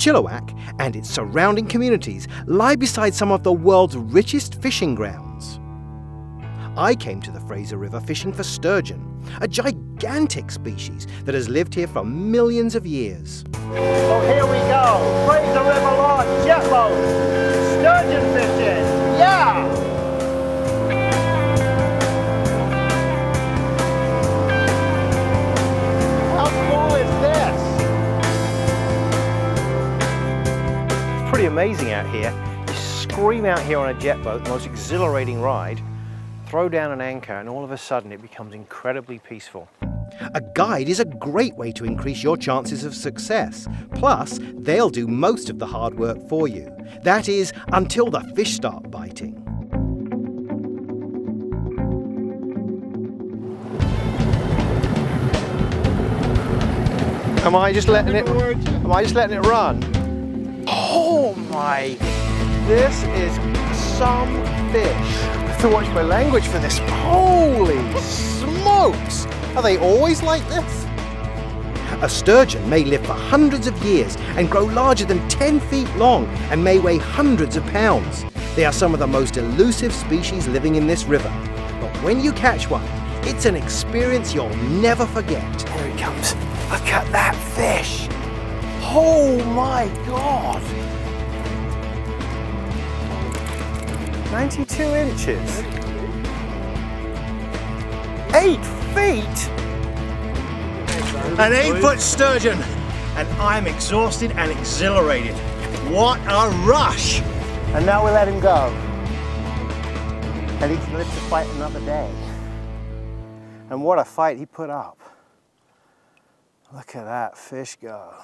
Chilliwack and its surrounding communities lie beside some of the world's richest fishing grounds. I came to the Fraser River fishing for sturgeon, a gigantic species that has lived here for millions of years. Oh, here we go. Fraser River Lodge, jet pretty amazing out here. You scream out here on a jet boat, the most exhilarating ride, throw down an anchor, and all of a sudden it becomes incredibly peaceful. A guide is a great way to increase your chances of success. Plus, they'll do most of the hard work for you. That is, until the fish start biting. Am I just letting it? Am I just letting it run? This is some fish. I have to watch my language for this. Holy smokes! Are they always like this? A sturgeon may live for hundreds of years and grow larger than 10 feet long and may weigh hundreds of pounds. They are some of the most elusive species living in this river. But when you catch one, it's an experience you'll never forget. Here he comes. Look at that fish. Oh my god. 92 inches. Eight feet? An eight-foot sturgeon, and I'm exhausted and exhilarated. What a rush! And now we let him go. And he can live to fight another day. And what a fight he put up. Look at that fish go.